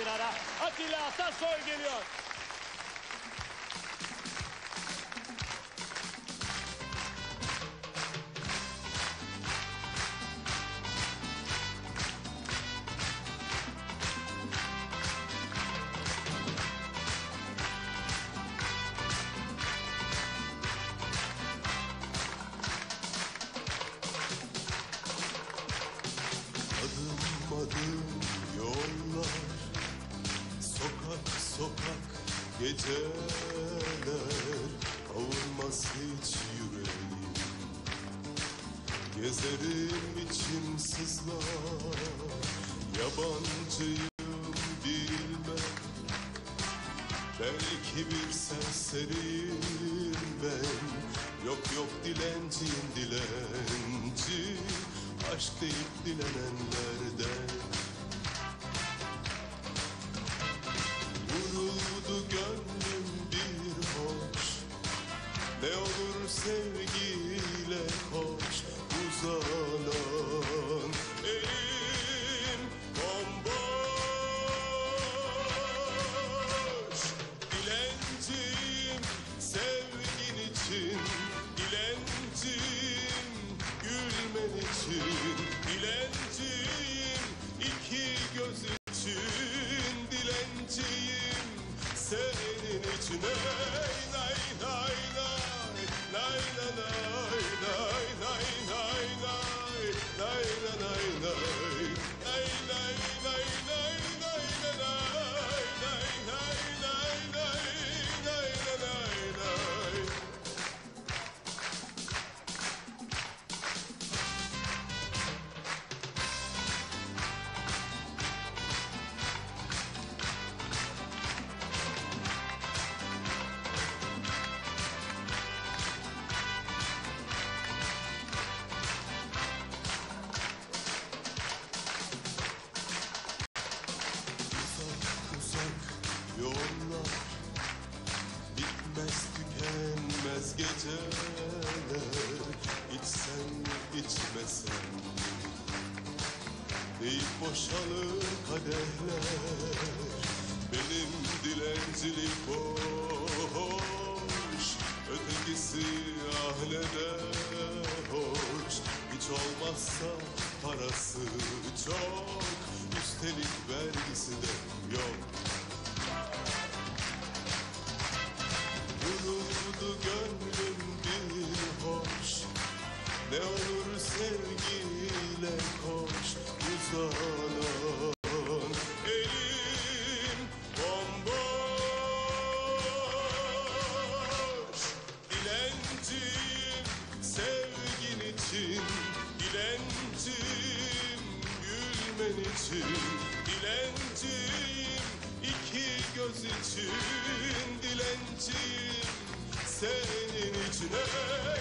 bir ara. Atilla Atasoy geliyor. Geceler Kavurmaz hiç yüreğim. Gezerim içim sızlar Yabancıyım bilmem. Belki bir serseriyim ben. Yok yok dilenciyim dilenci. Aşk deyip dilenenlerden sevgiyle koş Uzanan elim bomboş. Dilenciyim sevgin için Dilenciyim gülmen için Dilenciyim iki göz için Dilenciyim senin için geceler İçsen içmesen. Deyip boşalır kadehler Benim dilencilik boş Ötekisi ahlede hoş. Hiç olmazsa parası çok. Üstelik vergisi de yok Vuruldu gönlüm bir hoş. Ne olur sevgiyle koş Uzanan elim bomboş. Dilenciyim sevgin için Dilenciyim gülmen için Dilenciyim iki göz için senin için Ey